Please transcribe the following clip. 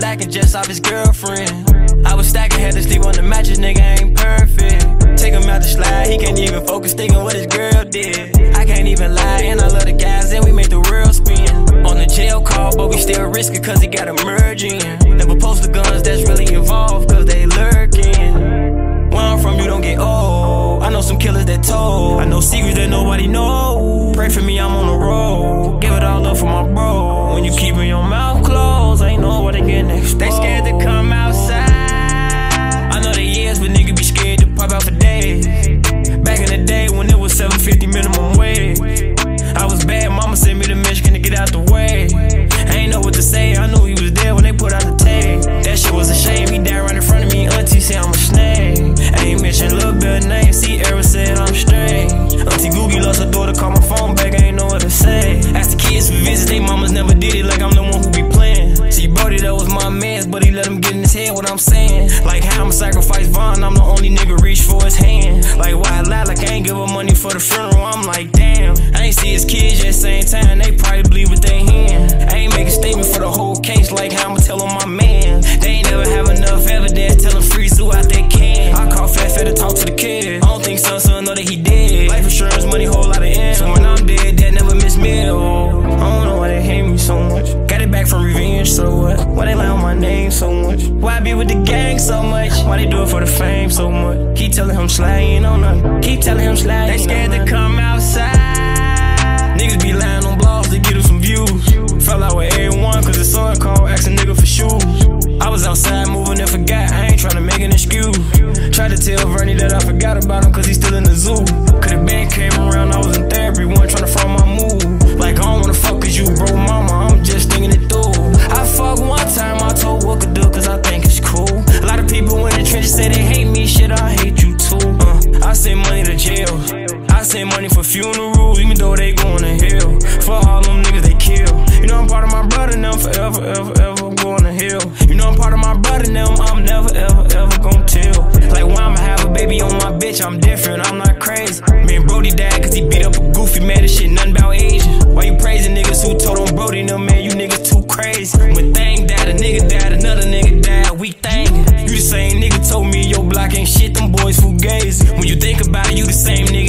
lacking just off his girlfriend. I was stacking, had to sleep on the mattress, nigga ain't perfect. Take him out the slide, he can't even focus, thinking what his girl did. I can't even lie, and I love the guys, and we make the world spin. On the jail call, but we still risk it, cause he got in. Never post the guns that's really involved, cause they lurking. Where I'm from, you don't get old. I know some killers that told. I know secrets was bad, mama sent me to Michigan to get out the way. I ain't know what to say, I knew Like how I'ma sacrifice Von, I'm the only nigga reach for his hand. Like why I lie, like I ain't give her money for the funeral, I'm like, damn. I ain't see his kids yet, same time, back from revenge, so what? Why they lie on my name so much? Why I be with the gang so much? Why they do it for the fame so much? Keep telling him sliding on nothing. Keep telling him sliding. They scared to come outside. Niggas be lying on blogs to get them some views. Fell out with everyone cause the son called asking nigga for shoes. I was outside moving and forgot, I ain't tryna make an excuse. Tried to tell Vernie that I forgot about him cause he's still in the zoo. Send money for funerals, even though they going to hell. For all them niggas they kill. You know I'm part of my brother now, forever, ever, ever I'm going to hell. You know I'm part of my brother now, I'm never, ever, ever gonna tell. Like why I'ma have a baby on my bitch, I'm different, I'm not crazy. Me and Brody died cause he beat up a goofy man, this shit nothing about Asian. Why you praising niggas who told on Brody, no man, you niggas too crazy. When thing died, a nigga died, another nigga died, we thanking. You the same nigga told me your block ain't shit, them boys fugazi. When you think about it, you the same nigga